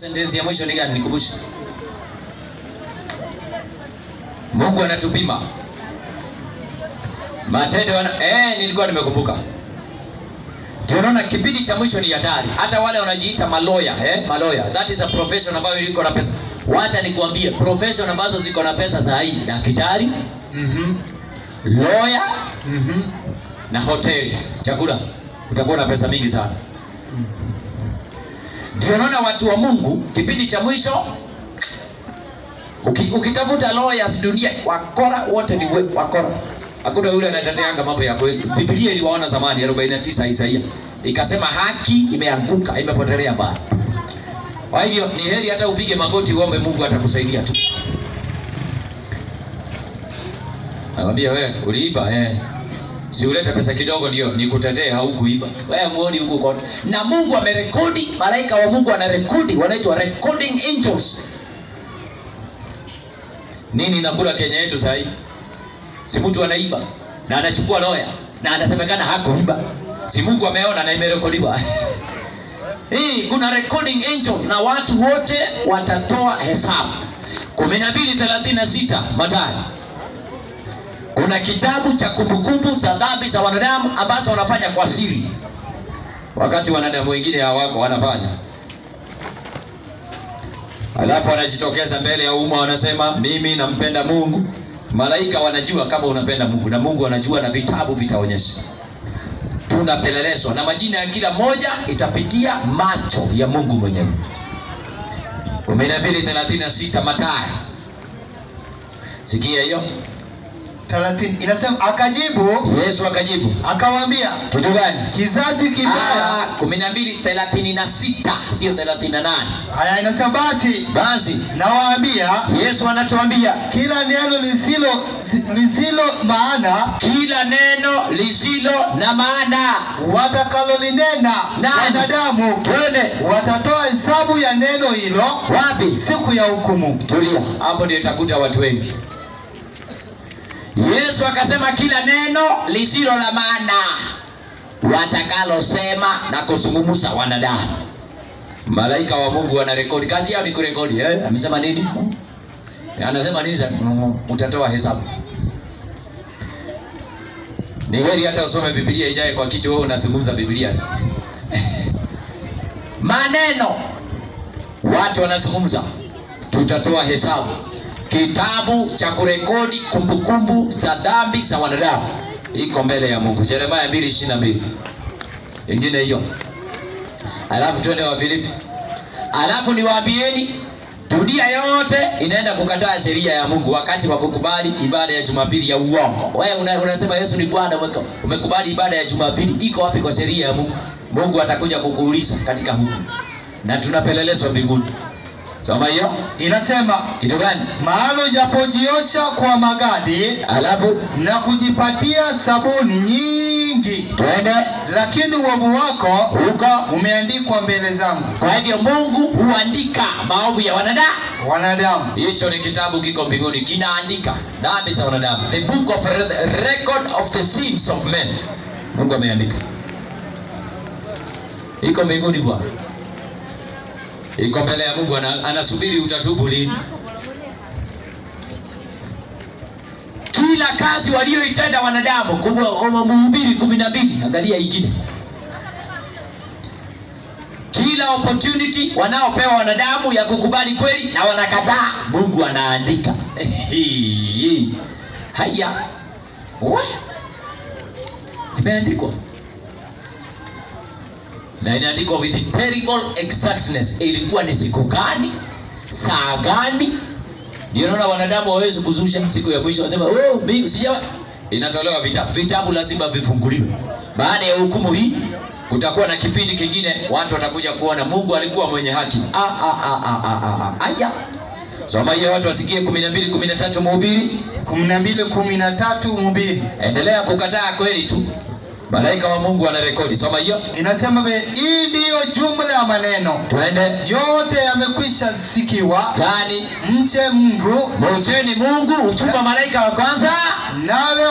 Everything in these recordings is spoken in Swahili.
Sentensi ya mwisho ni gani? Nikumbushe. Mungu anatupima matendo wana... eh, nilikuwa nimekumbuka. Tunaona kipindi cha mwisho ni hatari. Hata wale wanajiita maloya, eh, maloya. That is a profession ambayo iko na pesa. Wacha nikwambie, profession ambazo ziko na pesa saa hii, daktari, Mhm. lawyer Mhm. na hoteli, chakula. Utakuwa na pesa mingi sana. Ndio naona watu wa Mungu kipindi cha mwisho uki, ukitafuta lawyers dunia wakora wote ni wakora. Hakuna yule anateteanga mambo ya kweli. Biblia iliwaona zamani 49 Isaia. Ikasema haki imeanguka, imepotelea mbali. Kwa hivyo ni heri hata upige magoti uombe Mungu atakusaidia tu. Nakwambia wewe uliiba eh. Si uleta pesa kidogo ndio nikutetee haukuiba. Wewe muoni huko kote. Na Mungu amerekodi, malaika wa Mungu anarekodi, wanaitwa recording angels. Nini nakula Kenya yetu sasa hii? Si mtu anaiba na anachukua loya na anasemekana hakuiba. Si Mungu ameona na imerekodiwa. Hii kuna recording angel na watu wote watatoa hesabu. 12:36 Mathayo. Kuna kitabu cha kumbukumbu za dhambi za wanadamu ambazo wanafanya kwa siri, wakati wanadamu wengine hawako wanafanya, alafu wanajitokeza mbele ya umma, wanasema mimi nampenda Mungu. Malaika wanajua kama unapenda Mungu na Mungu anajua, na vitabu vitaonyesha. Tunapelelezwa na majina ya kila moja itapitia macho ya Mungu mwenyewe. 12:36 Mathayo. Sikia hiyo. 30 inasema akajibu. Yesu akajibu. Akawaambia kitu gani? kizazi kibaya. Ah, kumi na mbili thelathini na sita sio thelathini na nane. haya inasema basi Basi nawaambia Yesu anatuambia kila neno lisilo lisilo maana kila neno lisilo na maana, watakalolinena na wanadamu twende. watatoa hesabu ya neno hilo wapi? siku ya hukumu. Tulia. Hapo, ndio itakuta watu wengi. Yesu akasema kila neno lisilo la maana watakalosema na kuzungumza wanadamu. Malaika wa Mungu wanarekodi, kazi yao ni kurekodi. Eh, amesema nini? Anasema nini? Utatoa hesabu. Ni heri hata usome Biblia ijaye kwa kichwa, wewe unazungumza Biblia. Maneno watu wanazungumza, tutatoa hesabu. Kitabu cha kurekodi kumbukumbu za dhambi za wanadamu iko mbele ya Mungu. Yeremia 2:22. Ingine hiyo. Alafu twende wa Filipi. Alafu niwaambieni dunia yote inaenda kukataa sheria ya Mungu wakati wa kukubali ibada ya Jumapili ya uongo. Wewe una, unasema Yesu ni Bwana, umekubali ibada ya Jumapili, iko wapi kwa sheria ya Mungu? Mungu atakuja kukuuliza katika hukumu, na tunapelelezwa mbinguni. Soma hiyo inasema kitu gani? maana ujapojiosha kwa magadi Alafu na kujipatia sabuni nyingi. Twende. Lakini uovu wako uko umeandikwa mbele zangu. Kwa hivyo Mungu huandika maovu ya wanadamu. wanadamu. Hicho ni kitabu kiko mbinguni, kinaandika dhambi za wanadamu, the book of record of the sins of men. Mungu ameandika, iko mbinguni Bwana, iko mbele ya Mungu, anasubiri utatubu lini. Kila kazi walioitenda wanadamu, Mhubiri kumi na mbili, angalia ingine kila opportunity wanaopewa wanadamu ya kukubali kweli na wanakataa, Mungu anaandika. Haya, Wa? imeandikwa na inaandikwa with terrible exactness. Ilikuwa ni siku gani, saa gani? Ndio naona wanadamu hawawezi kuzusha siku ya mwisho, wanasema oh, mimi sija. Inatolewa vitabu, vitabu lazima vifunguliwe. Baada ya hukumu hii kutakuwa na kipindi kingine, watu watakuja kuona Mungu alikuwa mwenye haki. a a a a a a a Aya, soma hiyo, watu wasikie 12 13 Mhubiri. kumi na mbili kumi na tatu mhubiri Endelea kukataa kweli tu, malaika wa Mungu anarekodi. Soma hiyo, inasema be hii ndiyo jumla ya maneno twende. yote yamekwisha sikiwa Gani? mche Mungu Mcheni Mungu, utuma malaika wa kwanza nawe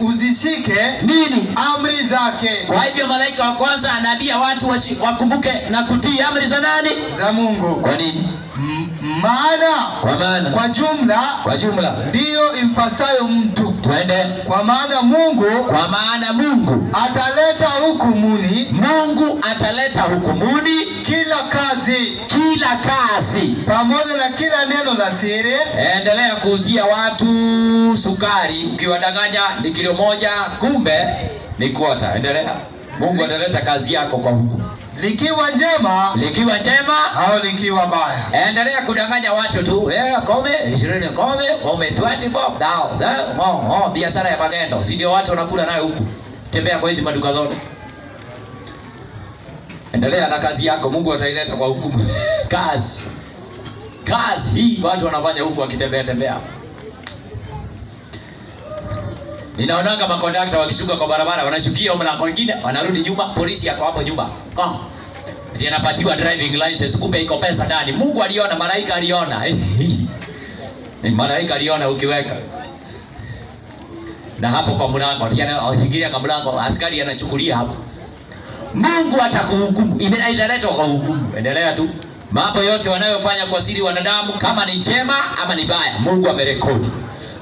uzishike nini amri zake kwa hivyo malaika wa kwanza anaambia watu wakumbuke na kutii amri za nani za Mungu. kwa nini maana kwa maana? kwa jumla kwa jumla. ndiyo impasayo mtu, twende. Kwa maana Mungu kwa maana mungu. ataleta hukumuni. Mungu ataleta hukumuni. Kila kazi. Kila kazi. Pamoja na kila neno la siri. Endelea kuuzia watu sukari. Ukiwadanganya ni kilo moja kumbe ni kwota endelea. Mungu ataleta kazi yako kwa hukumu likiwa njema likiwa njema au likiwa baya. endelea kudanganya watu tu. Eh, kome ishirini kome kome 20 bob dao dao mo mo, biashara ya magendo. Si ndio watu wanakula nayo huku? Tembea kwa hizi maduka zote. Endelea na kazi yako mungu ataileta kwa hukumu. Kazi. Kazi hii watu wanafanya huku wakitembea tembea. Ninaonanga makondakta wakishuka kwa barabara wanashukia mlango mwingine wanarudi nyuma polisi yako hapo nyuma. Come. Ati anapatiwa driving license kumbe iko pesa ndani. Mungu aliona malaika aliona. Malaika aliona ukiweka. Na hapo kwa mlango anashikilia kwa mlango askari anachukulia hapo. Mungu atakuhukumu. Italetwa kwa hukumu endelea tu. Mambo yote wanayofanya kwa siri wanadamu kama ni njema ama ni baya mungu amerekodi.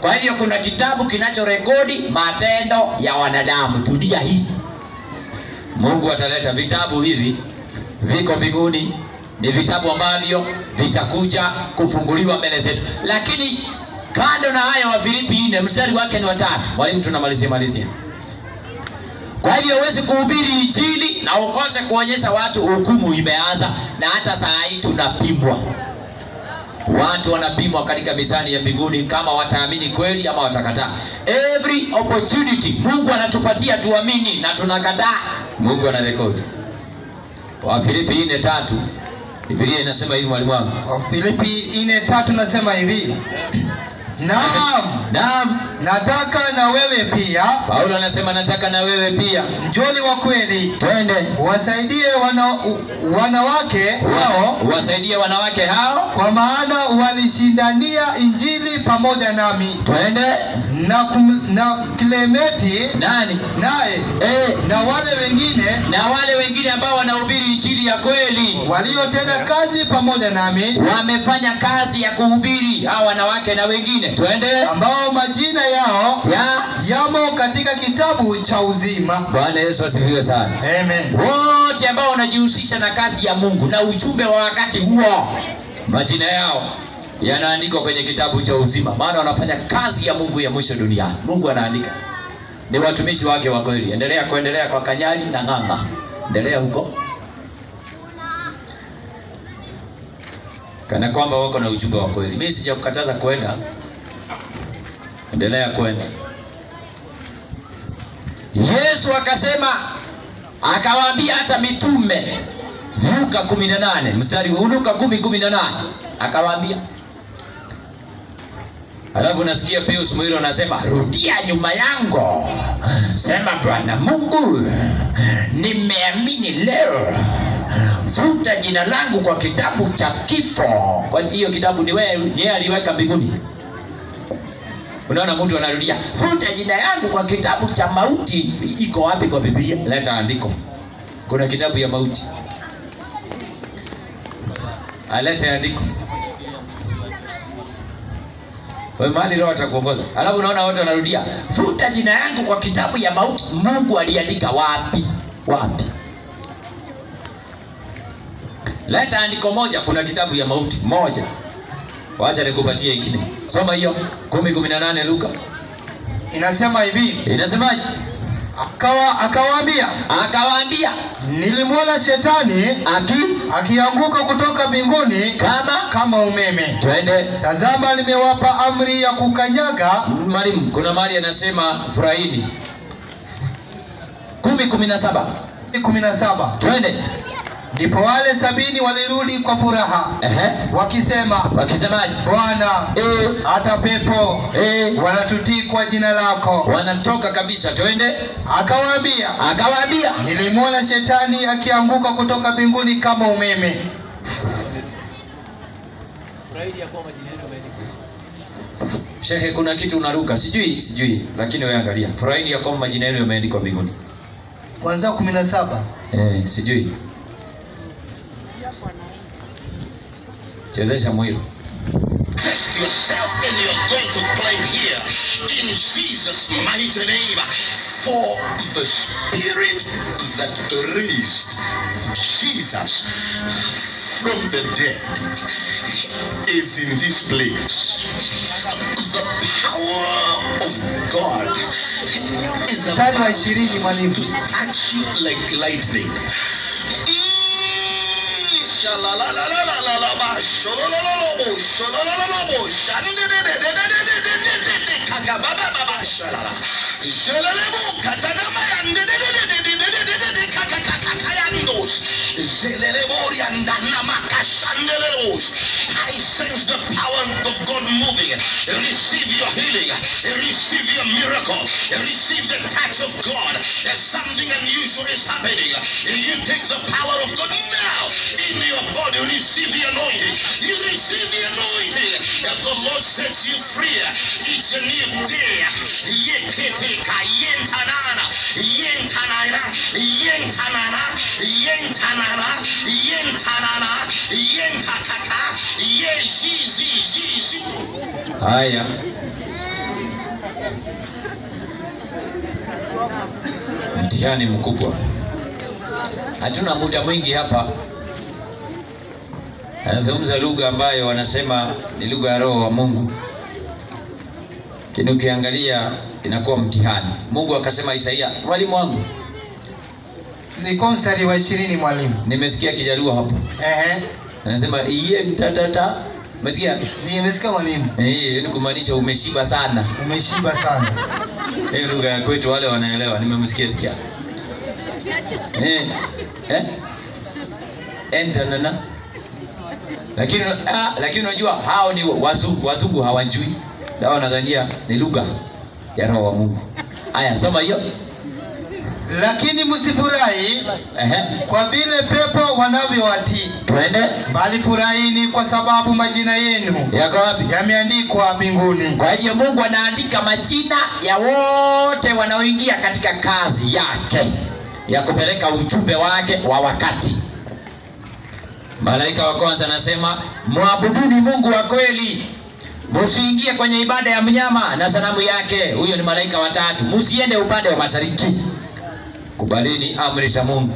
Kwa hivyo kuna kitabu kinachorekodi matendo ya wanadamu. Dunia hii. Mungu ataleta vitabu hivi viko mbinguni ni vitabu ambavyo vitakuja kufunguliwa mbele zetu. Lakini kando na haya wafilipi nne mstari wake ni watatu mwalimu tunamalizia malizia. Kwa hivyo huwezi kuhubiri injili na ukose kuonyesha watu hukumu imeanza na hata saa hii tunapimwa. Watu wanapimwa katika mizani ya mbinguni kama wataamini kweli ama watakataa. Every opportunity mungu anatupatia tuamini na tunakataa. Mungu anarekodi wafilipi nne tatu. Bibilia inasema hivi mwalimu wangu. Filipi nne tatu nasema hivi, naam, naam. Nataka na wewe pia. Paulo anasema nataka na wewe pia. Mjoli wa kweli. Twende. Wasaidie wana, wanawake hao. wasaidie wanawake hao. Kwa maana walishindania injili pamoja nami. Twende na, kum, na Klementi nani? naye eh, na wale wengine na wale wengine ambao wanahubiri injili ya kweli. waliotenda kazi pamoja nami wamefanya kazi ya kuhubiri hao wanawake na wengine. Twende. ambao majina yao ya? yamo katika kitabu cha uzima. bwana yesu asifiwe sana. Amen. wote ambao wanajihusisha na kazi ya mungu na ujumbe wa wakati huo majina yao yanaandikwa kwenye kitabu cha uzima. Maana wanafanya kazi ya mungu ya mwisho duniani. Mungu anaandika. Ni watumishi wake wa kweli. Endelea kuendelea kwa Kanyali na ng'anga. Endelea huko. Kana kwamba wako na ujumbe wa kweli. Mimi sijakukataza kwenda endelea kwenda yesu akasema akawaambia hata mitume. Luka 18 mstari luka 10 18 akawaambia alafu nasikia pius mwiro anasema rudia nyuma yangu. Sema bwana mungu nimeamini leo. Futa jina langu kwa kitabu cha kifo. Kwa hiyo kitabu ni wewe ni yeye aliweka mbinguni. Unaona mtu anarudia futa jina yangu kwa kitabu cha mauti. Iko wapi kwa biblia? Leta andiko. Kuna kitabu ya mauti. Alete andiko Wewe mahali roho atakuongoza. Alafu unaona wote wanarudia futa jina yangu kwa kitabu ya mauti. Mungu aliandika wapi? Wapi? Leta andiko moja kuna kitabu ya mauti moja. Wacha nikupatie ingine soma hiyo kumi kumi na nane luka. Inasema hivi, inasemaje akawa akawaambia, akawaambia nilimwona shetani aki akianguka kutoka mbinguni kama kama umeme. twende. Tazama, nimewapa amri ya kukanyaga. Mwalimu kuna mahali anasema furahini. Kumi kumi na saba. Kumi na saba. twende Ndipo wale sabini walirudi kwa furaha Ehe. wakisema wakisemaje? Bwana e, hata pepo e, wanatutii kwa jina lako, wanatoka kabisa, twende. Akawaambia akawaambia, nilimwona shetani akianguka kutoka mbinguni kama umeme. Shehe, kuna kitu unaruka, sijui sijui, lakini wewe angalia, furahini ya kwamba majina yenu yameandikwa mbinguni. Kuanzia 17 eh, sijui Test yourself and you're going to claim here in Jesus' mighty name for the spirit that raised Jesus from the dead is in this place. The power of God is about to touch you like lightning. Mm, Sholololobo, sholololobo, shandededededededededede, kakabababa, shalala. Jelelebo, katanamaya, ndedededededededede, kakakakayandos. Jelelebo, yandanamaka, shandelebos. I sense the power of God moving miracle. Receive the touch of God. There's something unusual is happening. You take the power of God now in your body. Receive the anointing. You receive the anointing. And the Lord sets you free. It's a new day. Yeketika yentanana. Yentanana. Yentanana. Yentanana. Yentanana. Yentatata. Yezizizizi. Mtihani mkubwa. Hatuna muda mwingi hapa. Anazungumza lugha ambayo wanasema ni lugha ya Roho wa Mungu, lakini ukiangalia inakuwa mtihani. Mungu akasema, Isaia, mwalimu wangu, Niko mstari wa ishirini mwalimu. nimesikia Kijaluo hapo, Ehe. anasema iye mtatata. Umesikia? Nimesikia mwalimu. Eh, ni kumaanisha umeshiba sana. Umeshiba sana. Hiyo lugha ya kwetu wale wanaelewa, nimemsikia sikia. Eh, eh? nana? Lakini ah, lakini unajua hao ni wazungu, wazungu hawajui. Hao wanadhania ni lugha ya roho wa Mungu. Aya, soma hiyo. Lakini msifurahi kwa vile pepo wanavyowatii, Twende. bali furahini kwa sababu majina yenu Yako wapi? yameandikwa mbinguni. Kwa hiyo Mungu anaandika majina ya wote wanaoingia katika kazi yake ya kupeleka ujumbe wake wa wakati. Malaika wa kwanza anasema mwabuduni Mungu wa kweli, musiingie kwenye ibada ya mnyama na sanamu yake. Huyo ni malaika watatu. Musiende upande wa mashariki, kubalini amri za Mungu.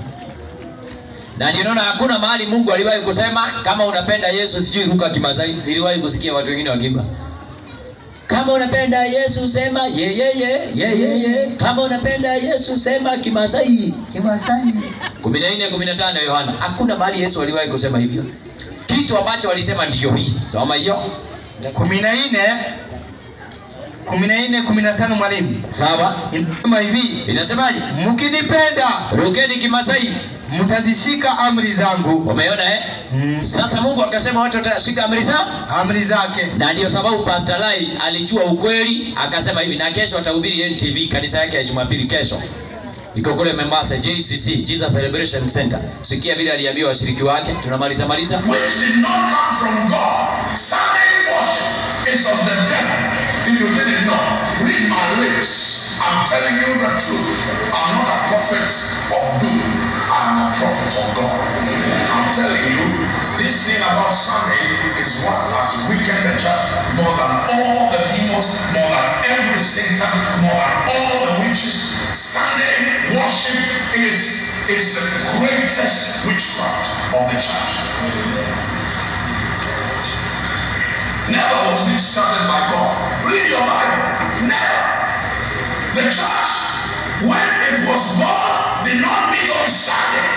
Na ninaona hakuna mahali Mungu aliwahi kusema kama unapenda Yesu, sijui huko Kimasai, niliwahi kusikia watu wengine wakimba kama unapenda Yesu sema ye ye ye ye ye ye. Kama unapenda Yesu sema Kimasai. Kimasai. 14 15 Yohana. Hakuna mahali Yesu aliwahi kusema hivyo. Kitu ambacho walisema ndio hii. Soma hiyo. kumi na nne kumi na nne kumi na tano mwalimu Sawa. inasema hivi Inasemaje? mkinipenda Rukeni Kimasai. mtazishika amri zangu Umeona eh? Mm. Sasa Mungu akasema watu watashika amri za amri zake na ndio sababu Pastor Lai alijua ukweli akasema hivi, na kesho atahubiri NTV kanisa yake ya Jumapili kesho iko kule Mombasa, JCC Jesus Celebration Center. Sikia vile aliambia washiriki wake, tunamaliza maliza. which did not come from God. Sunday worship is of the devil. If you didn't know, read my lips. I'm telling you the truth. I'm not a prophet of doom. I'm a prophet of God. I'm telling you, this thing about Sunday is what has weakened the church more than all the demons, more than every Satan, more than all the witches. Sunday worship is is the greatest witchcraft of the church. Never was it started by God. Read your Bible. Never. The church, when it was born, did not meet on Sunday.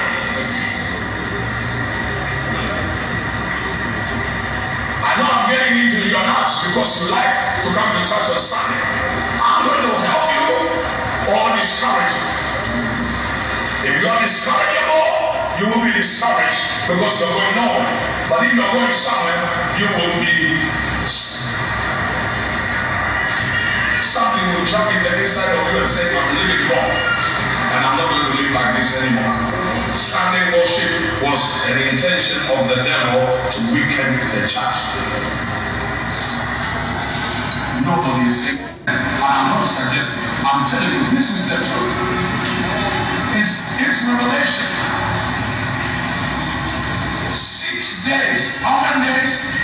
I know I'm getting into your nerves because you like to come to church on Sunday. I'm going to help you or discourage you. If you are discourageable, you will be discouraged because you're going nowhere. But if you're going somewhere, you will be. Something will jump in the inside of you and say, I'm living wrong. And I'm not going to live like this anymore. Sunday worship was an intention of the devil to weaken the church. Nobody is saying, I'm not suggesting. I'm telling you, this is the truth. It's, it's revelation. Six days. How many days?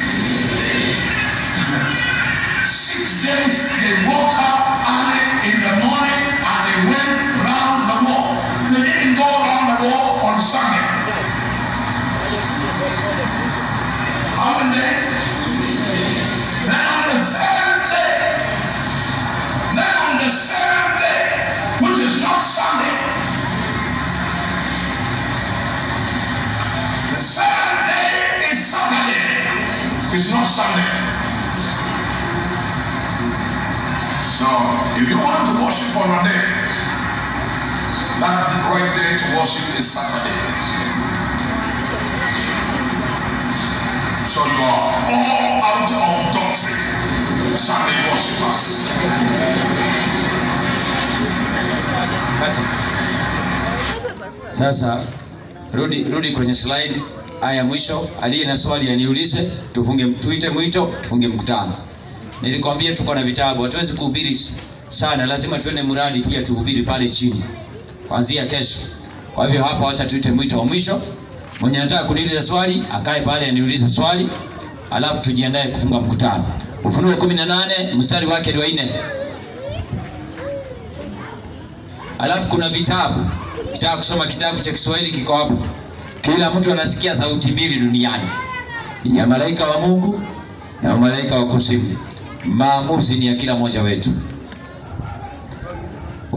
Six days they woke up early in the morning and they went round the wall. They didn't go around the wall on Sunday. How many days? Not Sunday. So if you want to worship on a day, that right day to worship is Saturday. So you are all out of doctrine. Sunday worshippers. Sasa rudi rudi kwenye slide aya mwisho. Aliye na swali aniulize, tufunge tuite mwito, tufunge mkutano. Nilikwambia tuko na vitabu, hatuwezi kuhubiri sana, lazima tuende mradi pia tuhubiri pale chini kuanzia kesho. Kwa hivyo hapa wacha tuite mwito wa mwisho. Mwenye anataka kuniuliza swali akae pale aniulize swali, alafu tujiandae kufunga mkutano. Ufunuo 18 mstari wake ni wa 4. Alafu kuna vitabu. Kitaka kusoma kitabu cha Kiswahili kiko hapo. Kila mtu anasikia sauti mbili duniani, ya malaika wa Mungu na malaika wa kusimu Maamuzi ni ya kila mmoja wetu.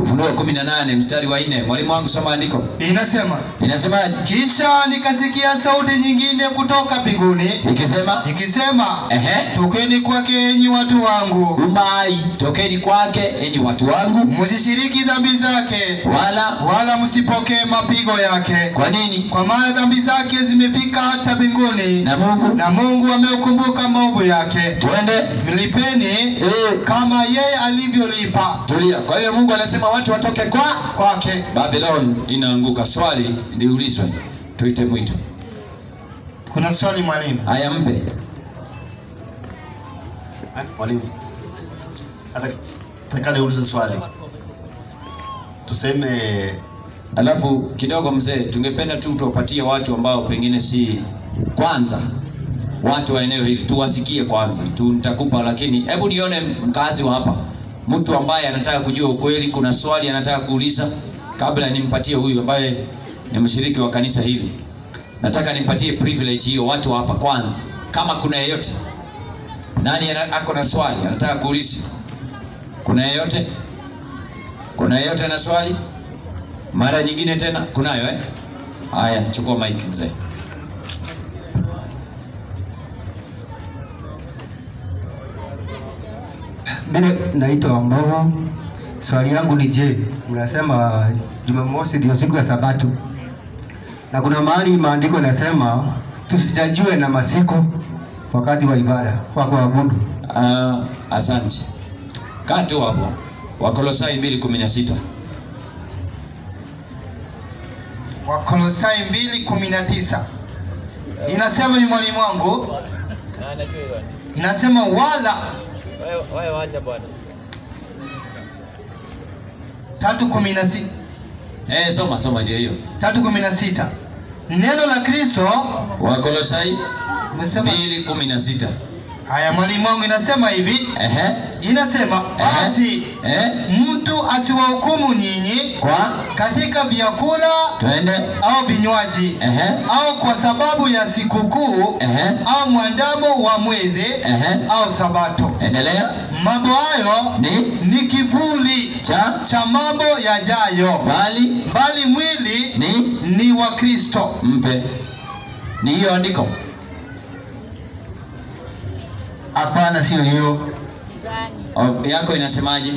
Ufunuo 18 mstari wa 4. Mwalimu wangu soma andiko. Inasema, Inasemaje? kisha nikasikia sauti nyingine kutoka mbinguni Ikisema ikisema, ehe, tokeni kwake enyi watu wangu, umai tokeni kwake enyi watu wangu, msishiriki dhambi zake, wala wala msipokee mapigo yake, kwa nini? kwa maana dhambi zake zimefika hata mbinguni, Na Mungu na Mungu ameukumbuka maovu yake. twende Mlipeni eh, kama yeye alivyolipa tulia. Kwa hiyo Mungu anasema watu watoke kwa kwake. Babylon inaanguka. Swali liulizwe, tuite mwito. Kuna swali mwalimu? Haya, mpe Ah, Mwalimu, nataka niulize swali. Tuseme alafu kidogo, mzee, tungependa tu tuwapatie watu ambao pengine si kwanza watu wa eneo hili tuwasikie kwanza tu, nitakupa lakini hebu nione mkazi wa hapa, mtu ambaye anataka kujua ukweli, kuna swali anataka kuuliza kabla nimpatie huyu ambaye ni mshiriki wa kanisa hili. Nataka nimpatie privilege hiyo watu hapa kwanza, kama kuna yeyote nani ako na swali anataka kuuliza. Kuna yeyote? Kuna yeyote ana swali? Mara nyingine tena kunayo eh? Haya, chukua mic mzee. Mimi naitwa Mbogo. Swali yangu ni je, mnasema Jumamosi ndio siku ya Sabato, na kuna mahali maandiko yanasema tusijajue na masiku wakati wa ibada wa kuabudu. Ah, asante. Kaa tu hapo. Wakolosai 2:16. Wakolosai 2:19 inasema, ni mwalimu wangu, inasema wala Wewe wacha bwana. tatu kumi na sita. Eh, soma soma je hiyo. tatu kumi na sita neno la Kristo Wakolosai umesema 2:16. Haya, mwalimu wangu, inasema hivi, Ehe. inasema basi Eh? mtu asiwahukumu nyinyi Kwa katika vyakula twende. au vinywaji Ehe. au kwa sababu ya sikukuu Ehe. au mwandamo wa mwezi Ehe. au sabato. Endelea. Mambo hayo Ni ni kivuli cha cha mambo yajayo, bali bali mwili ni ni wa Kristo. mpe. Ni hiyo andiko. Hapana, sio hiyo. Yako inasemaje?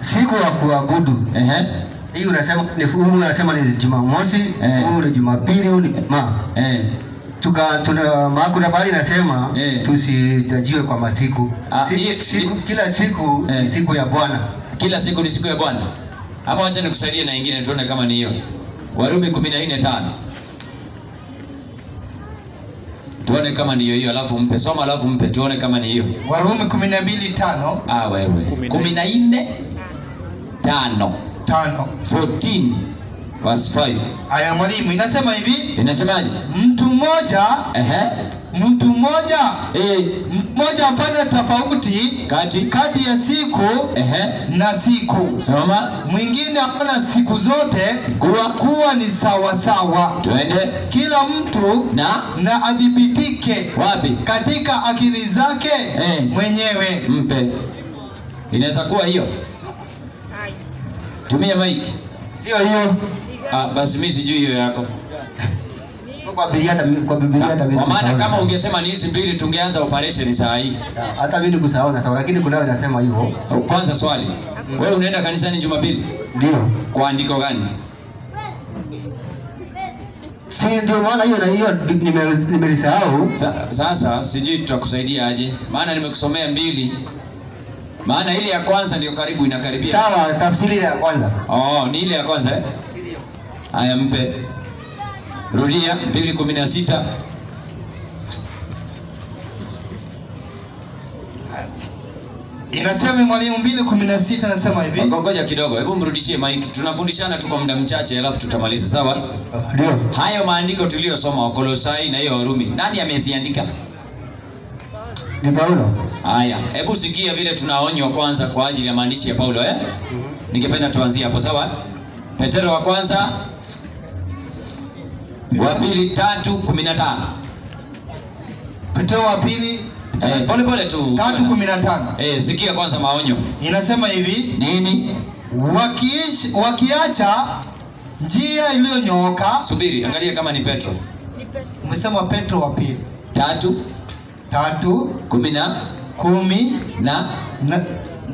Siku ya kuabudu Ehe. hii unasema ni huu unasema ni Jumamosi, Eh. huu ni Jumapili, huu ni ma. Eh. Tuka tuna maku kuna bali nasema Eh. tusijajiwe kwa masiku. Ah, Si- siku, kila siku Eh. ni siku ya Bwana. Kila siku ni siku ya Bwana. Hapa acha nikusaidie na ingine tuone kama ni hiyo. Warumi 14:5. Tuone kama ndiyo hiyo alafu mpe soma alafu mpe tuone kama ni hiyo. Warumi 12:5 ah wewe. Kumi na nne tano. Tano. 14 verse 5 Aya mwalimu inasema hivi, inasemaje? Mtu mmoja ehe mtu mmoja eh. mmoja afanya tofauti kati. kati ya siku ehe. na siku, soma. Mwingine afanya siku zote kuwa. kuwa ni sawa sawa, Twende. Kila mtu na. na adhibitike wapi? katika akili zake Eh. mwenyewe. mpe. Inaweza kuwa hiyo? Tumia maiki Sio hiyo. ah, basi mimi sijui hiyo yako Kwa Biblia kwa Biblia na mimi kwa maana kama ungesema ni hizi mbili tungeanza operation saa hii hata mimi nikusahau na sawa, lakini kuna wale nasema hivyo. kwanza swali wewe unaenda kanisani jumapili Ndio. kwa andiko gani Si ndio maana hiyo na hiyo nimelisahau. Sa, sasa sijui tutakusaidia aje maana nimekusomea mbili maana ile ya kwanza ndio karibu inakaribia Sawa, tafsiri ya kwanza. oh, ni ile ya kwanza eh? haya mpe rudia mbili kumi na sita Inasema mwalimu 2:16 nasema hivi, ngoja kidogo hebu mrudishie mic. tunafundishana tu kwa muda mchache alafu tutamaliza sawa Ndio. hayo maandiko tuliyosoma wakolosai na hiyo warumi nani ameziandika Ni Paulo. haya hebu sikia vile tunaonywa kwanza kwa ajili ya maandishi ya paulo eh? Mm -hmm. ningependa tuanzie hapo sawa petero wa kwanza wa pili tatu kumi na tano Petro wa pili eh, pole pole tu 3:15 eh, sikia kwanza maonyo. Inasema hivi, nini? Wakiish, wakiacha njia iliyonyooka. subiri angalia kama ni petro. Umesema Petro wa pili. Tatu. Tatu. Kumi na? Kumi. Na? Na,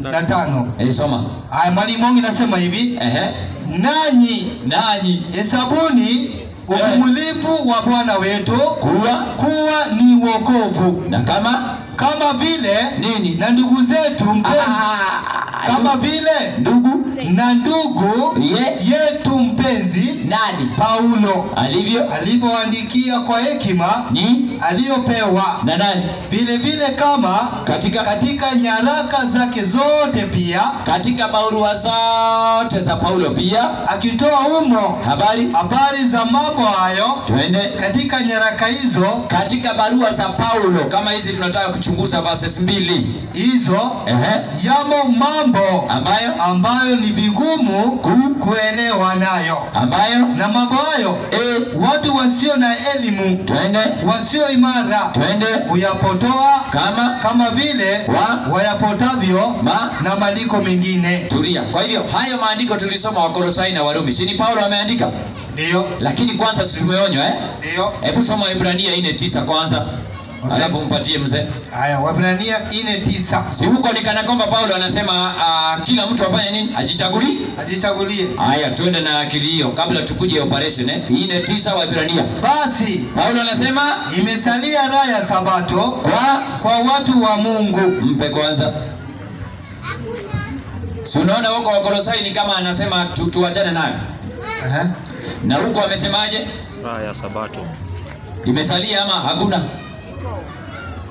na tano. eh, soma. Aya, mwalimu wangu inasema hivi, Ehe. nanyi. Nanyi. Hesabuni uvumilivu wa Bwana wetu. Kuwa. Kuwa ni wokovu, na kama? Kama vile nini? na ndugu zetu mpenzi, Ah, kama vile ndugu. na ndugu Ye. yetu mpenzi nani? Paulo. Alivyo. Alivyoandikia kwa hekima ni? aliyopewa, na nani? Vile vile kama katika. katika nyaraka zake zote pia. Katika barua zote za paulo pia. Akitoa humo habari? habari za mambo hayo twende. katika nyaraka hizo. Katika barua za paulo kama hizi tunataka kuchunguza verses mbili. Hizo Ehe. yamo mambo ambayo? ambayo ni vigumu ku- kuelewa nayo, ambayo? Na mambo hayo e, watu wasio na elimu twende. wasio imara twende. huyapotoa kama? kama vile Wa- wayapotavyo Ma- na maandiko mengine. tulia. Kwa hivyo hayo maandiko tulisoma wakolosai na warumi. Si ni paulo ameandika? Ndio. lakini kwanza si tumeonywa eh? Ndio. hebu soma ibrania ine tisa kwanza. Okay. Alafu mpatie mzee. Haya, Waebrania ine tisa. Si huko ni kana kwamba paulo anasema uh, kila mtu afanye nini? Ajichagulie? Ajichagulie. haya twende na akili hiyo kabla tukuje operation eh? ine tisa waibrania Basi paulo anasema imesalia raha ya Sabato kwa? kwa watu wa Mungu. mpe kwanza. Si unaona huko wakolosai ni kama anasema tu, tuachane nayo? Ehe. na huko amesemaje? Raha ya sabato. Imesalia ama hakuna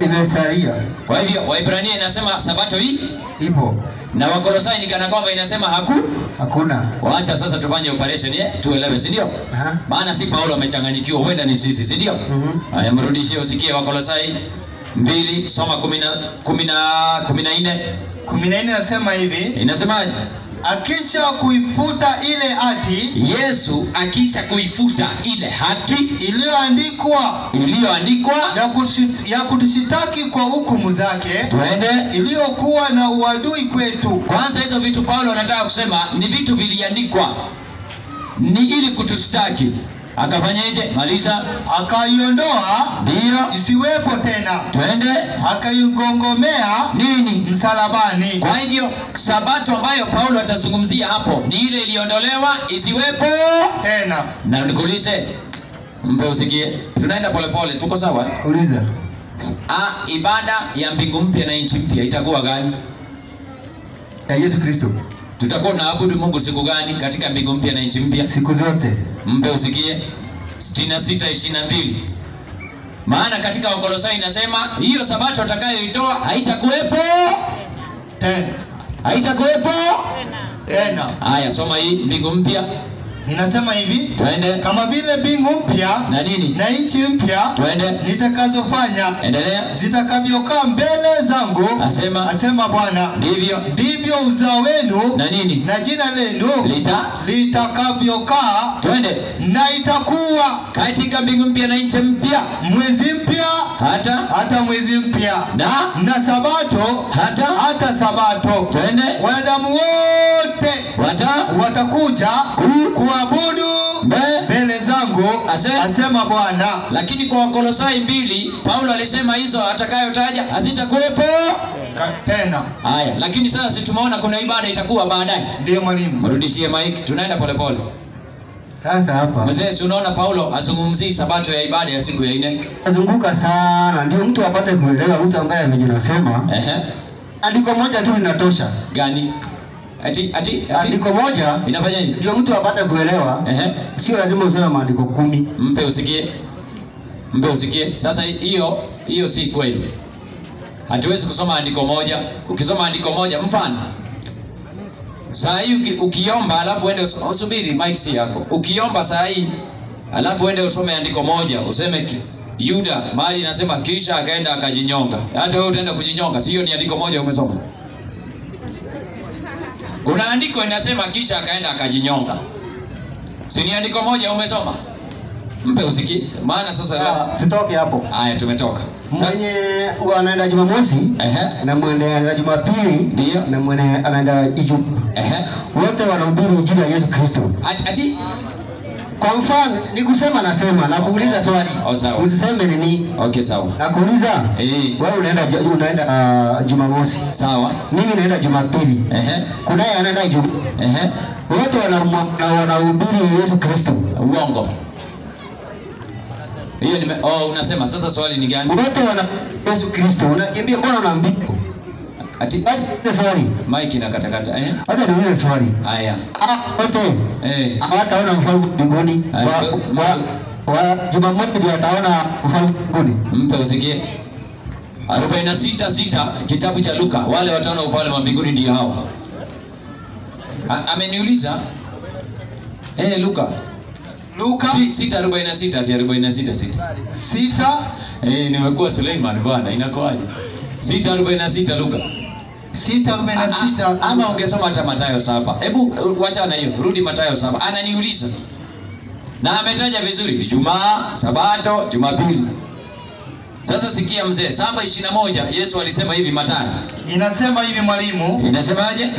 Imesalia. kwa hivyo waibrania inasema sabato hii Ipo. na wakolosai ni kana kwamba inasema haku Hakuna. waacha sasa tufanye operation eh? tuelewe si ndio maana si paulo amechanganyikiwa huenda ni sisi si ndio mm haya mrudishie usikie wakolosai mbili soma kumi na kumi na kumi na nne kumi na nne nasema hivi, inasemaje akisha kuifuta ile hati yesu akisha kuifuta ile hati iliyoandikwa iliyoandikwa ya ya kutushitaki kwa hukumu zake twende. iliyokuwa na uadui kwetu, kwanza hizo vitu paulo anataka kusema ni vitu viliandikwa ni ili kutushtaki akafanyeje malisha akaiondoa. Ndio. Isiwepo tena, twende. Akaigongomea nini? msalabani. kwa hivyo sabato ambayo paulo atazungumzia hapo ni ile iliondolewa isiwepo Tena. Na nikuulize mpe usikie. Tunaenda polepole tuko sawa? Uliza. A, ibada ya mbingu mpya na nchi mpya itakuwa gani? Ya Yesu Kristo. Tutakuwa tunaabudu mungu siku gani katika mbingu mpya na nchi mpya? Siku zote. mpe usikie. 66 22 maana katika wakolosai inasema hiyo sabato atakayoitoa haitakuwepo tena. Haitakuwepo tena. Haya soma hii mbingu mpya inasema hivi twende. kama vile mbingu mpya na nini? na nchi mpya twende. nitakazofanya endelea. zitakavyokaa mbele zangu asema. asema bwana. Ndivyo. Ndivyo uzao wenu na nini? na jina lenu lita. litakavyokaa twende. na itakuwa katika mbingu mpya na nchi mpya. mwezi mpya hata. hata mwezi mpya. Na. Na sabato hata. hata sabato. Twende. Wanadamu wote wata. watakuja Ku- kuabudu mbe mbele zangu Ase- asema bwana. Lakini kwa wakolosai mbili paulo alisema hizo atakayotaja hazitakuwepo. Tena. Haya lakini sasa si tumeona kuna ibada itakuwa baadaye. Ndio mwalimu. Mrudishie mic, tunaenda polepole. Sasa hapa. Mzee si unaona paulo azungumzii sabato ya ibada ya siku ya nne? Azunguka sana, ndio mtu apate kuelewa, mtu ambaye amejinasema. Ehe. andiko moja tu linatosha. gani ati ati ati. Andiko moja inafanyaje ndio mtu apate kuelewa, Ehe. sio lazima useme maandiko kumi. mpe usikie. Mpe usikie. Sasa hiyo hiyo si kweli. Hatuwezi kusoma andiko moja. Ukisoma andiko moja mfano. Saa hii uki, ukiomba alafu uende usubiri mic si yako. Ukiomba saa hii alafu uende usome andiko moja useme ki- yuda mahali inasema kisha akaenda akajinyonga. Hata wewe utaenda kujinyonga. Si hiyo ni andiko moja umesoma kuna andiko inasema kisha akaenda akajinyonga. Si ni andiko moja umesoma? Mpe usikie maana sasa ah, lazima tutoke hapo. haya tumetoka. Mwenye anaenda Jumamosi na mwenye anaenda Jumapili Ndio. na mwenye anaenda Ijumaa, wote wanahubiri injili ya Yesu Kristo. Ati, ati Kwa mfano, ni kusema nasema na kuuliza swali, Oh, sawa. usiseme nini. okay sawa Na kuuliza Eh. wewe unaenda unaenda uh, Jumamosi, sawa mimi naenda Jumapili, Ehe. yeye anaenda Jum. Ehe. wote wanahubiri Yesu Kristo, uongo hiyo nime oh, unasema sasa swali ni gani wote wana Yesu Kristo. Unakimbia, mbona unaambia? Ati Acha swali, mike inakatakata eh? Acha niulize swali. haya. Ah, wote eh. Hawataona mfalme mbinguni, wa, ma- wa, Jumamosi ndio ataona mfalme mbinguni. mpe usikie. 46 sita kitabu cha Luka. Wale wataona ufalme wa mbinguni ndio hao ameniuliza. Eh Luka. Luka? Si- sita arobaini na sita ati arobaini na sita sita. Sita? Eh, nimekuwa Suleiman bwana, inakoaje? Sita arobaini na sita Luka. Sita arobaini na sita Ama ungesoma hata Mathayo saba. Hebu wacha na hiyo, rudi matayo saba. Ananiuliza na ametaja vizuri Ijumaa, Sabato, Jumapili. Sasa sikia mzee, saba ishirini na moja Yesu alisema hivi Mathayo. inasema hivi mwalimu Inasemaje?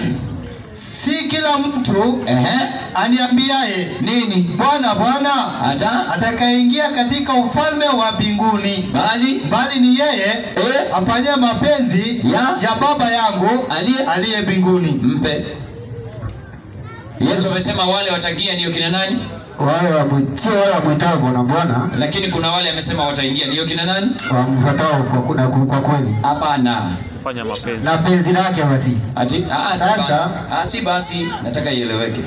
Si kila mtu Ehe, aniambiaye nini? bwana bwana Hata atakayeingia katika ufalme wa mbinguni bali bali ni yeye Eh. afanye mapenzi Ya. ya baba yangu aliye aliye mbinguni mpe. Yesu amesema wale watakia ndio kina nani? Wale wa sio wale wamwitao Bwana Bwana, Lakini kuna wale amesema wataingia ndio kina nani? wamfuatao kwa, kwa, kwa kweli Hapana. fanya mapenzi na penzi lake basi. Ati ah, si Sasa- basi. Ah, si basi, nataka ieleweke.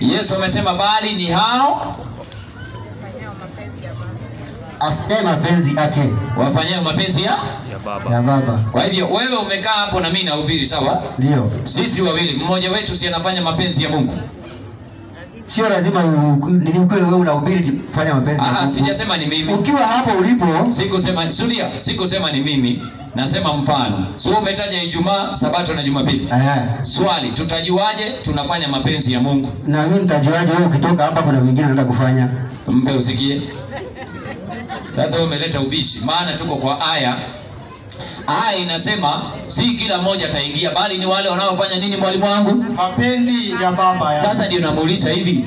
Yesu amesema bali ni hao afanye mapenzi yake wafanyao mapenzi ya. ya baba ya Baba. Kwa hivyo wewe umekaa hapo na mimi nahubiri, sawa? Ndio, Sisi wawili, mmoja wetu si anafanya mapenzi ya Mungu. Sio lazima nilikuwe wewe unahubiri kufanya mapenzi Ah, sijasema ni mimi. Ukiwa hapo ulipo, Sikusema sulia, sikusema ni mimi. Nasema mfano. So umetaja Ijumaa, Sabato na Jumapili. eh, Swali, tutajuaje tunafanya mapenzi ya Mungu? na mimi nitajuaje wewe ukitoka hapa kuna vingine unaenda kufanya? mpe usikie. Sasa umeleta ubishi, maana tuko kwa aya. Aya inasema si kila mmoja ataingia, bali ni wale wanaofanya nini, mwalimu wangu? mapenzi ya baba Ya. Sasa ndio namuuliza hivi,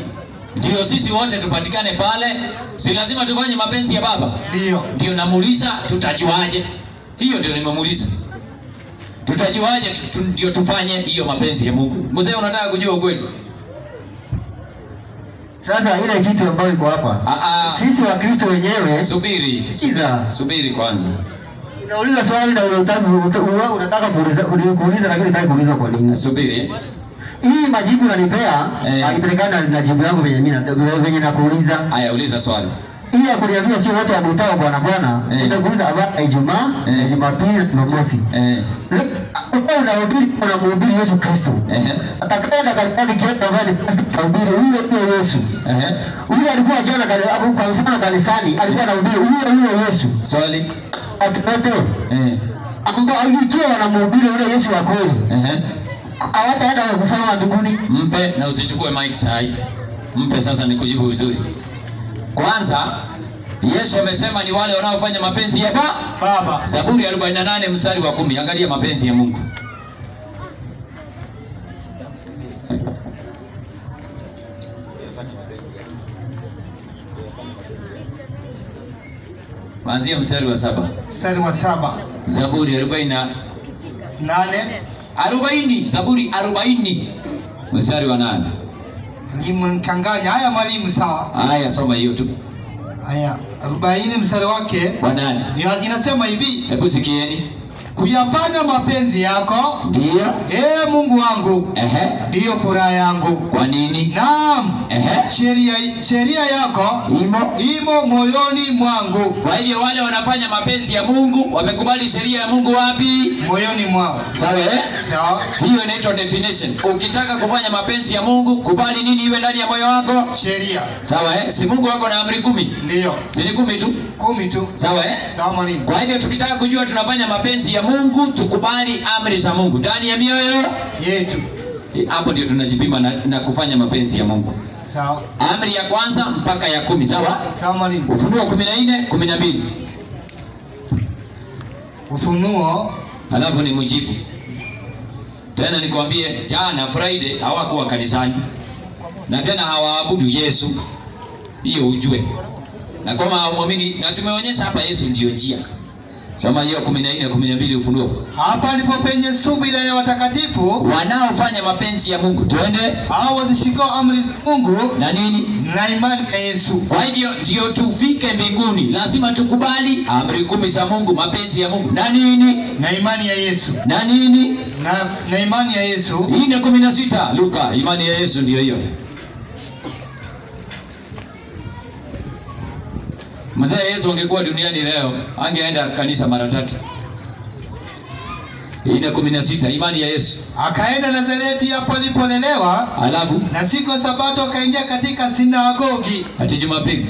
ndio sisi wote tupatikane pale? Si lazima tufanye mapenzi ya Baba? ndio Ndio namuuliza, tutajuaje? Hiyo ndio nimemuuliza, tutajuaje tu, tu, ndio tufanye hiyo mapenzi ya Mungu? Mzee, unataka kujua ukweli? Sasa ile kitu ambayo iko hapa, Ah, ah. sisi wa Kristo wenyewe Subiri, Sikiza. subiri kwanza. Unauliza swali na unataka unataka kuuliza kuuliza, lakini unataka kuuliza kwa nini? Subiri. Hii majibu unanipea Eh. haipelekana na jibu yangu venye mimi na- venye nakuuliza. Aya, uliza swali. hii ya kuniambia sio wote wamwitao bwana bwana Eh. inakuuliza habari ya Ijumaa Eh. Jumapili na Jumamosi Eh. wewe unahubiri unamhubiri Yesu Kristo Eh. atakaenda kanisani kienda mbali basi tahubiri huyo huyo Yesu Eh. huyo alikuwa jana kwa mfano kanisani alikuwa anahubiri huyo huyo Yesu Swali. Watoto Eh. ambao na wanamhubiri ule Yesu wa kweli eh, hawataenda kufanya maduguni Mpe na usichukue mic sahi. Mpe sasa nikujibu vizuri. Kwanza Yesu amesema ni wale wanaofanya mapenzi ya Baba. Baba. Zaburi 48 mstari wa kumi. Angalia mapenzi ya Mungu. Kuanzia mstari wa saba. Mstari wa saba. Zaburi 40 Nane. 40 Zaburi 40 mstari wa nane. Nimemchanganya. Haya mwalimu sawa. Haya, soma hiyo tu. Haya. 40 mstari wake Wa nane. ina- inasema hivi. Hebu sikieni. Kuyafanya mapenzi yako, Ndio. ee Mungu wangu, ndiyo furaha yangu. Kwa nini? Naam. Sheria sheria yako Imo. imo moyoni mwangu. Kwa hivyo wale wanafanya mapenzi ya Mungu wamekubali sheria ya Mungu wapi? Moyoni mwao. Sawa eh? Sawa. Hiyo inaitwa definition. Ukitaka kufanya mapenzi ya Mungu, kubali nini iwe ndani ya moyo wako? Sheria. Sawa eh? Si Mungu wako na amri kumi? Ndio. Si kumi tu? Kumi tu. Sawa eh? Sawa mwalimu. Kwa hivyo tukitaka kujua tunafanya mapenzi ya Mungu, tukubali amri za Mungu ndani ya mioyo. Yetu. Hapo ndio tunajipima na, na kufanya mapenzi ya Mungu. Sawa. Amri ya kwanza mpaka ya kumi, sawa? Sawa mwalimu. Ufunuo kumi na nne kumi na mbili Ufunuo alafu ni mujibu. tena. Nikwambie, jana Friday hawakuwa kanisani na tena hawaabudu Yesu, hiyo ujue, na kama hawamwamini, na tumeonyesha hapa Yesu ndio njia. Soma hiyo kumi na nne kumi na mbili Ufunuo. hapa ndipo penye subira ya watakatifu Wanaofanya mapenzi ya Mungu, twende hao wazishikao amri za Mungu na nini? na imani ya Yesu. Kwa hivyo ndio tufike mbinguni, lazima tukubali amri kumi za Mungu, mapenzi ya Mungu na nini Na imani ya Yesu. na nini. Na, na imani ya Yesu. Hii ni 16 Luka, imani ya Yesu ndio hiyo. Mzee Yesu angekuwa duniani leo angeenda kanisa mara tatu. Ina kumi na sita imani ya Yesu. Akaenda Nazareti hapo alipolelewa, Alafu na siku ya Sabato akaingia katika sinagogi. ati Jumapili,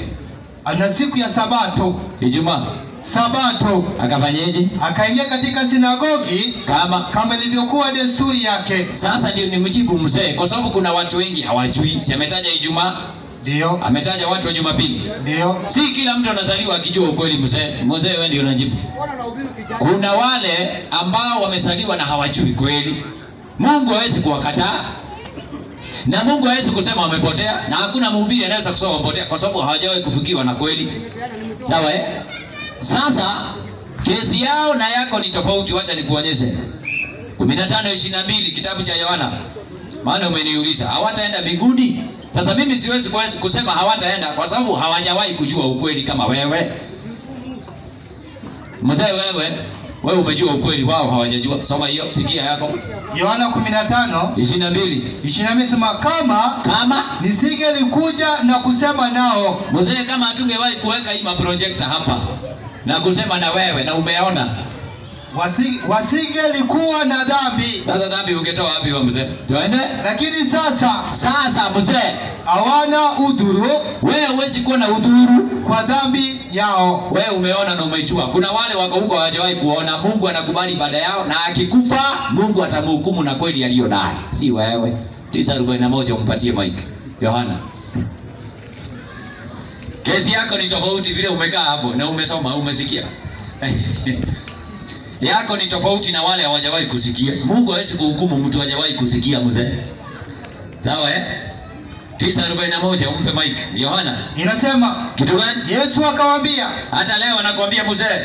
Na siku ya Sabato, Ijumaa Sabato akafanyeje? akaingia katika sinagogi Kama kama ilivyokuwa desturi yake. sasa ndio nimjibu mzee, kwa sababu kuna watu wengi hawajui. Si ametaja Ijumaa, Ndio, ametaja watu wa Jumapili. ndio, Si kila mtu anazaliwa akijua ukweli mzee. Mzee wewe ndio unajibu. Kuna wale ambao wamezaliwa na hawajui kweli. Mungu hawezi kuwakataa. Na Mungu hawezi kusema wamepotea na hakuna mhubiri anaweza kusema wamepotea kwa sababu hawajawahi kufikiwa na kweli. Sawa eh? Sasa kesi yao na yako ni tofauti, wacha nikuonyeshe. 15:22 kitabu cha Yohana. Maana umeniuliza hawataenda mbinguni. Sasa mimi siwezi kusema hawataenda kwa sababu hawajawahi kujua ukweli kama wewe. Mzee wewe, wewe umejua ukweli, wao hawajajua. Soma hiyo, sikia yako. Yohana 15 22. 22 sema kama Kama nisingelikuja na kusema nao mzee, kama hatungewahi kuweka hii maprojekta hapa na kusema na wewe na umeona, wasi- wasingelikuwa na dhambi, sasa dhambi ungetoa wapi wa mzee? Tuende lakini sasa sasa. Mzee hawana udhuru wewe huwezi kuwa na udhuru kwa dhambi yao. wewe umeona na umejua. Kuna wale wako huko hawajawahi kuona. Mungu anakubali ibada yao, na akikufa Mungu atamhukumu na kweli aliyo naye, si wewe. tisa arobaini na moja umpatie Mike Yohana. Kesi yako ni tofauti vile umekaa hapo na umesoma umesikia. yako ni tofauti na wale hawajawahi kusikia. Mungu hawezi kuhukumu mtu hajawahi kusikia mzee. Sawa eh? tisa arobaini na moja umpe Mike Yohana. Inasema Kitu gani? Yesu akawaambia, Hata leo anakuambia mzee,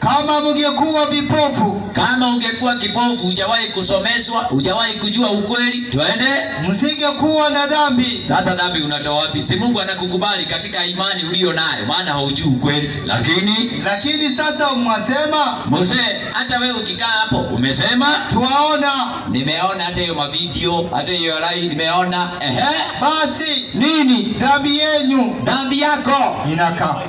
kama mngekuwa vipofu kama ungekuwa kipofu, hujawahi kusomeshwa, hujawahi kujua ukweli, twende msingekuwa na dhambi, sasa. Dhambi unatoa wapi? Si Mungu anakukubali katika imani uliyo nayo, maana haujui ukweli. Lakini lakini sasa umwasema mzee, hata wewe ukikaa hapo umesema twaona, nimeona hata hiyo mavideo, hata hiyo rai nimeona. Ehe, basi nini dhambi yenyu dhambi yako? inakaa.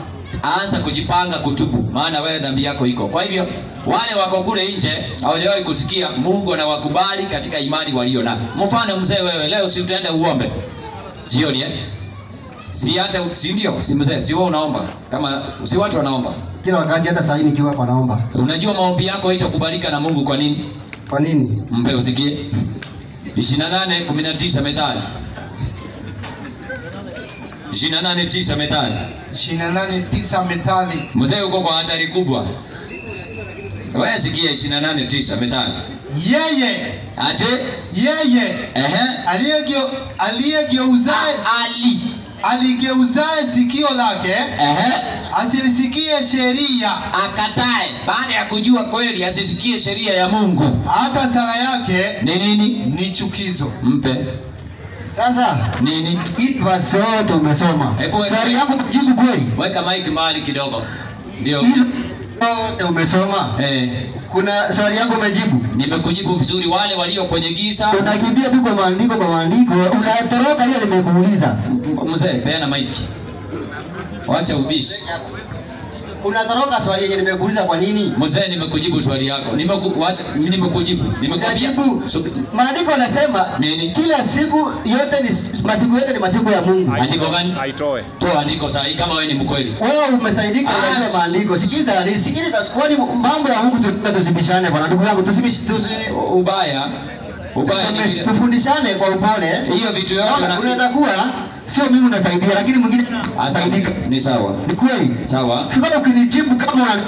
Anza kujipanga kutubu, maana wewe dhambi yako iko. Kwa hivyo wale wako kule nje hawajawahi kusikia Mungu anawakubali katika imani walio na. Mfano mzee, wewe leo si utaenda uombe jioni eh? Si hata si ndio? Si mzee, si wewe unaomba kama si watu wanaomba. Kila wakati hata saa hii nikiwa hapa naomba. Unajua maombi yako haitakubalika na Mungu kwa nini? Kwa nini? Mpe usikie. 28 19 Methali. 28 9 Methali. 28 tisa metali. Mzee uko kwa hatari kubwa. Wewe sikia ishirini nane tisa metali. Yeye Ate yeye ehe aliyegeu- aliyegeuzae ali aligeuzae sikio lake ehe asilisikie sheria, akatae baada ya kujua kweli asisikie sheria ya Mungu. hata sala yake Ni nini? ni chukizo. Mpe Sasa nini? verse yote umesoma. Swali yangu jibu kweli. Weka mic mahali kidogo. Ndio. Yote umesoma. Eh, Kuna swali yangu umejibu. nimekujibu vizuri. Wale walio kwenye giza, Unakimbia tu kwa maandiko kwa maandiko, unatoroka hiyo nimekuuliza. Mzee, peana mic. Wacha ubishi. Unatoroka swali yenye nimekuuliza kwa nini? Mzee, nimekujibu swali yako. Nimeku, wacha, nimekujibu. Nimekwambia. So, Maandiko yanasema Nini? kila siku yote ni masiku yote ni masiku ya Mungu. Andiko gani? Aitoe. Toa andiko sahihi kama wewe ni mkweli. Wewe umesaidika na ile maandiko. Sikiza, sikiliza, sikwani mambo ya Mungu tunatuzibishane bwana ndugu yangu, tusimish tusi Ubaya. Ubaya tufundishane kwa upole. hiyo vitu yote unaweza kuwa sio mimi unasaidia, lakini mwingine asaidika. Ni sawa. Ni kweli. Sawa. Sasa ukinijibu kama una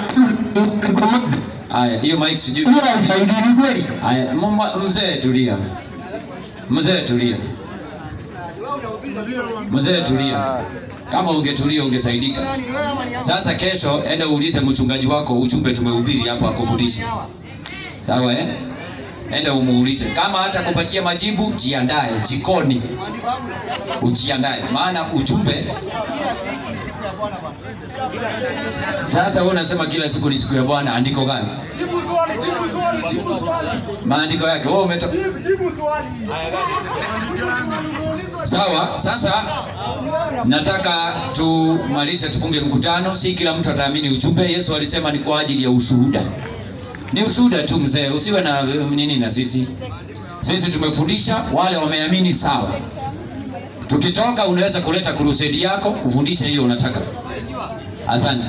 Haya, hiyo mic sijui. hiyo haisaidii, ni kweli. Haya, mzee tulia. Mzee tulia. Mzee tulia. Kama ungetulia ungesaidika. Sasa kesho enda uulize mchungaji wako ujumbe tumehubiri hapa akufundishe. Sawa eh? Enda umuulize. Kama hata kupatia majibu, jiandae jikoni. Ujiandae maana ujumbe Sasa wewe unasema kila siku ni siku ya Bwana, andiko gani? Maandiko yake wewe umeto... Sawa, sasa nataka tumalize, tufunge mkutano. Si kila mtu ataamini ujumbe. Yesu alisema ni kwa ajili ya ushuhuda, ni usuda tu mzee, usiwe na eh, nini na sisi. Sisi tumefundisha, wale wameamini sawa. Tukitoka unaweza kuleta kurusedi yako ufundishe hiyo unataka. Asante.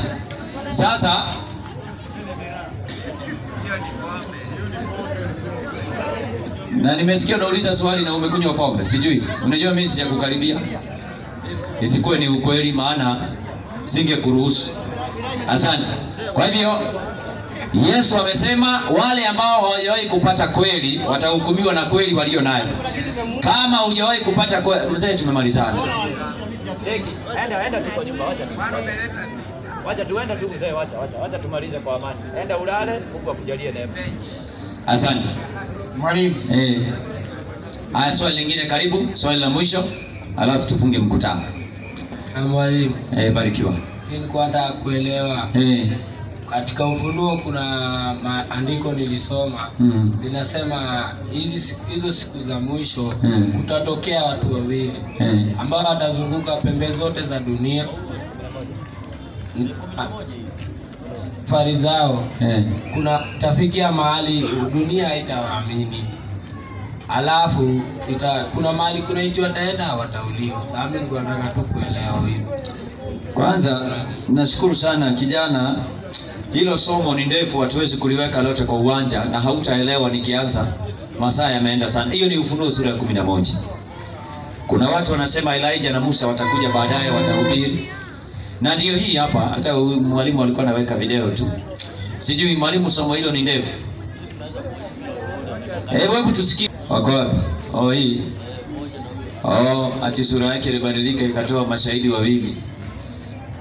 Sasa na nimesikia unauliza swali na umekunywa pombe, sijui. Unajua mimi sijakukaribia, isikuwe ni ukweli, maana singekuruhusu. Asante. Kwa hivyo Yesu amesema wale ambao hawajawahi kupata kweli watahukumiwa na kweli walio nayo. Kama hujawahi kupata kweli, mzee, tumemalizana. Enda enda tu kwa nyumba, wacha tu. Wacha tu enda tu mzee, wacha wacha. Wacha tumalize kwa amani. Enda ulale, Mungu akujalie neema. Asante. Mwalimu, Eh. Haya, swali lingine, karibu swali la mwisho, alafu tufunge mkutano. Na mwalimu, Eh, barikiwa. nilikuwa nataka kuelewa Eh. Katika Ufunuo kuna maandiko nilisoma Mm. linasema hizi hizo siku za mwisho Mm. kutatokea watu wawili mm. ambao watazunguka pembe zote za dunia safari zao mm. kuna tafikia mahali dunia haitawaamini alafu ita, kuna mahali kuna nchi wataenda watauliwa. Sasa mimi nataka tu kuelewa hivyo. Kwanza nashukuru sana kijana, hilo somo ni ndefu, hatuwezi kuliweka lote kwa uwanja na hautaelewa nikianza, masaa yameenda sana. Hiyo ni Ufunuo sura ya kumi na moja. Kuna watu wanasema Elijah na Musa watakuja baadaye, watahubiri, na ndio hii hapa. Hata mwalimu alikuwa anaweka video tu, sijui mwalimu, somo hilo ni ndefu. Hebu hebu tusikie, wako wapi? Oh, hii oh, ati sura yake ilibadilika ikatoa mashahidi wawili.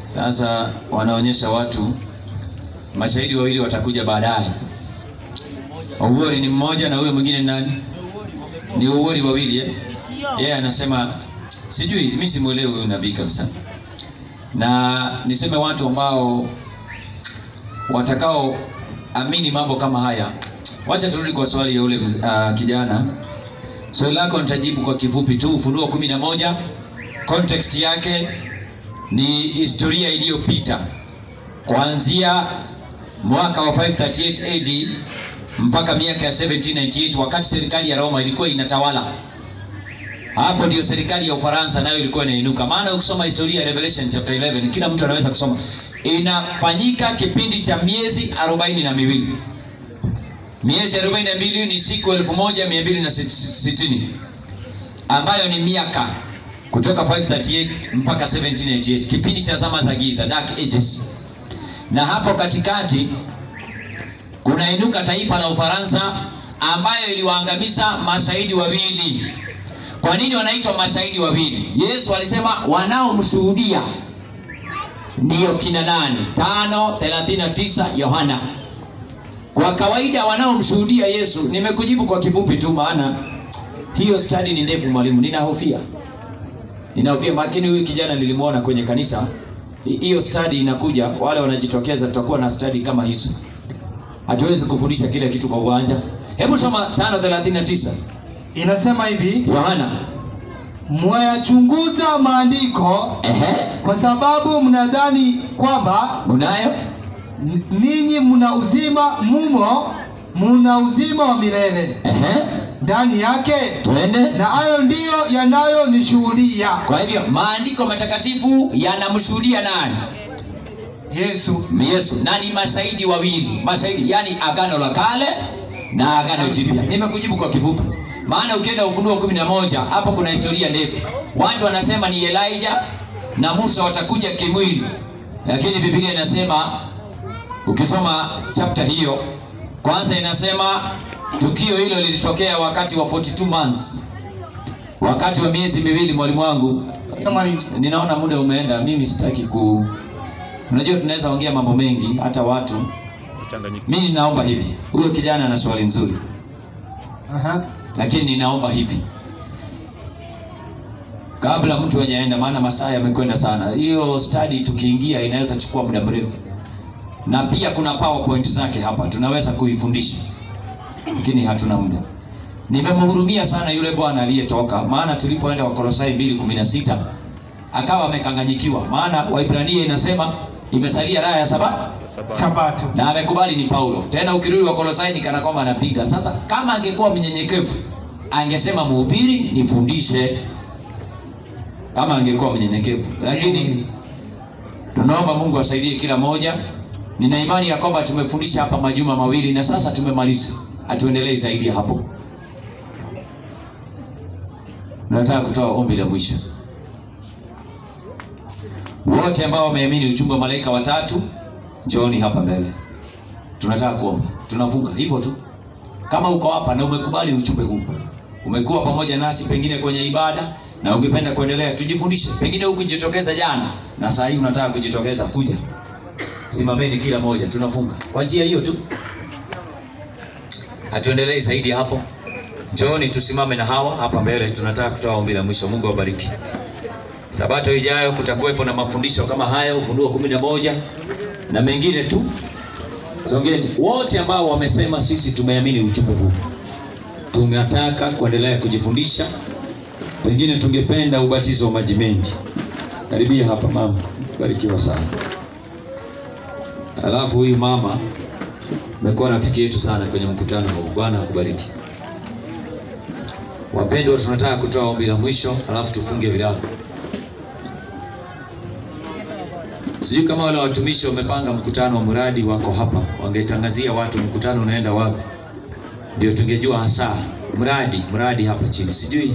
Sasa wanaonyesha watu mashahidi wawili watakuja baadaye. Owori ni mmoja na huyo mwingine nani? Ni Owori wawili eh? Yeye anasema sijui, mimi simuelewi huyu nabii kabisa. Na niseme watu ambao watakao amini mambo kama haya. Wacha turudi kwa swali ya ule uh, kijana. Swali lako nitajibu kwa kifupi tu. Ufunuo kumi na moja context yake ni historia iliyopita kuanzia mwaka wa 538 AD mpaka miaka ya 1798 wakati serikali ya Roma ilikuwa inatawala. Hapo ndio serikali ya Ufaransa nayo ilikuwa inainuka. Maana ukisoma historia ya Revelation chapter 11 kila mtu anaweza kusoma. Inafanyika kipindi cha miezi arobaini na miwili. Miezi arobaini na mbili ni siku elfu moja mia mbili na sitini ambayo ni miaka kutoka 538 mpaka 1788 kipindi cha zama za giza dark ages na hapo katikati kunainuka taifa la ufaransa ambayo iliwaangamiza mashahidi wawili. Kwa nini wanaitwa mashahidi wawili? Yesu alisema wanaomshuhudia ndiyo kina nani? Tano thelathini na tisa yohana. Kwa kawaida wanaomshuhudia yesu nimekujibu kwa kifupi tu maana hiyo stadi ni ndefu mwalimu. Ninahofia. Ninahofia lakini huyu kijana nilimwona kwenye kanisa hiyo study inakuja wale wanajitokeza tutakuwa na study kama hizo. Hatuwezi kufundisha kila kitu kwa uwanja. Hebu soma 539 inasema hivi yohana. Mwayachunguza maandiko ehe. kwa sababu mnadhani kwamba unayo ninyi mna uzima mumo muna uzima wa milele. Ehe ndani yake. Twende na hayo ndiyo yanayonishuhudia kwa hivyo maandiko matakatifu yanamshuhudia nani? Yesu. Yesu. Na ni mashahidi wawili. Mashahidi yani agano la kale na agano jipya. Nimekujibu kwa kifupi. Maana ukienda ufunuo kumi na moja hapo kuna historia ndefu. Watu wanasema ni elijah na musa watakuja kimwili. Lakini biblia inasema ukisoma chapter hiyo kwanza inasema tukio hilo lilitokea wakati wa 42 months. Wakati wa miezi miwili mwalimu wangu ninaona muda umeenda mimi sitaki ku unajua tunaweza ongea mambo mengi hata watu. Mimi ninaomba hivi huyo kijana ana swali nzuri. Aha. lakini ninaomba hivi. Kabla mtu hajaenda maana masaa yamekwenda sana. Hiyo study tukiingia inaweza chukua muda mrefu. Na pia kuna powerpoint zake hapa tunaweza kuifundisha lakini hatuna muda nimemhurumia sana yule bwana aliyetoka maana tulipoenda wakolosai 216 akawa amekanganyikiwa maana waibrania inasema imesalia raha ya saba sabato na amekubali ni Paulo. Tena ukirudi Wakolosai ni kana kwamba anapiga. Sasa kama angekuwa mnyenyekevu, angesema mhubiri, nifundishe. Kama angekuwa mnyenyekevu, lakini tunaomba Mungu asaidie kila moja. Nina imani ya kwamba tumefundisha hapa majuma mawili na sasa tumemaliza, hatuendelee zaidi hapo. Nataka kutoa ombi la mwisho. Wote ambao wameamini ujumbe wa malaika watatu, njooni hapa mbele. Tunataka kuomba, tunafunga hivyo tu. Kama uko hapa na umekubali ujumbe huu, umekuwa pamoja nasi pengine kwenye ibada na ungependa kuendelea, tujifundishe. Pengine hukujitokeza jana na saa hii unataka kujitokeza, kuja. Simameni kila moja, tunafunga kwa njia hiyo tu. Hatuendelei zaidi hapo. Njooni tusimame na hawa hapa mbele, tunataka kutoa ombi la mwisho. Mungu awabariki. Sabato ijayo kutakuwepo na mafundisho kama haya, Ufunuo kumi na moja na mengine tu. Songeni wote ambao wamesema sisi tumeamini ujumbe huu, tunataka kuendelea kujifundisha. Pengine tungependa ubatizo wa maji mengi. Karibia hapa mama, barikiwa sana. Alafu huyu mama amekuwa rafiki yetu sana kwenye mkutano huu. Bwana akubariki. Wapendwa, tunataka kutoa ombi la mwisho, alafu tufunge virago. Sijui kama wale watumishi wamepanga mkutano wa mradi wako hapa, wangetangazia watu mkutano unaenda wapi, ndio tungejua hasa mradi mradi hapa chini. Sijui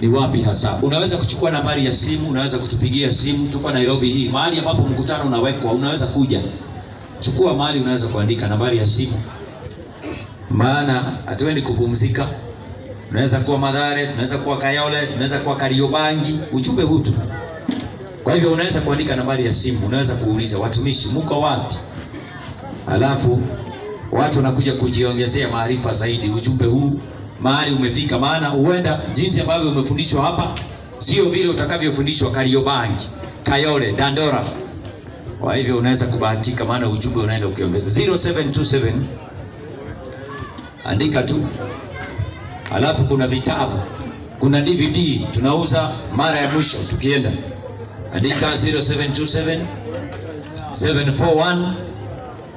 ni wapi hasa. Unaweza kuchukua nambari ya simu, unaweza kutupigia simu. Tuko Nairobi hii, mahali ambapo mkutano unawekwa, unaweza kuja. Chukua mahali, unaweza kuandika nambari ya simu, maana hatuendi kupumzika. Unaweza kuwa Madhare, unaweza kuwa Kayole, unaweza kuwa Kariobangi, ujumbe huu tu. Kwa hivyo unaweza kuandika nambari ya simu, unaweza kuuliza watumishi, mko wapi? Alafu watu wanakuja kujiongezea maarifa zaidi, ujumbe huu mahali umefika. Maana huenda jinsi ambavyo umefundishwa hapa sio vile utakavyofundishwa Kariobangi, Kayole, Dandora. Kwa hivyo unaweza kubahatika, maana ujumbe unaenda ukiongeza 0727 andika tu. Alafu kuna vitabu, kuna DVD tunauza mara ya mwisho tukienda, andika 0727 741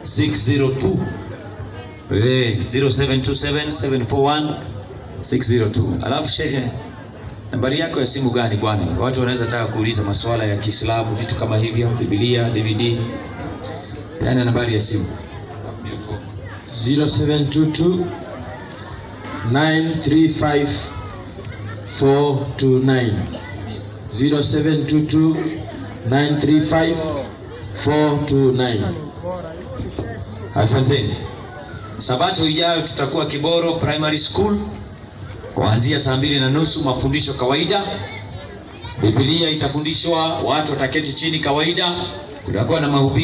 602 Eh, 0727 741 602 alafu shehe nambari yako ya simu gani bwana? Watu wanaweza taka kuuliza masuala ya kiislamu vitu kama hivyo Biblia, dvd Peana nambari ya simu. 0722 935 429 0722 935 429 asanteni. Sabato ijayo tutakuwa kiboro primary school kuanzia saa mbili na nusu mafundisho kawaida. Biblia itafundishwa watu wataketi chini kawaida. Kutakuwa na mahubiri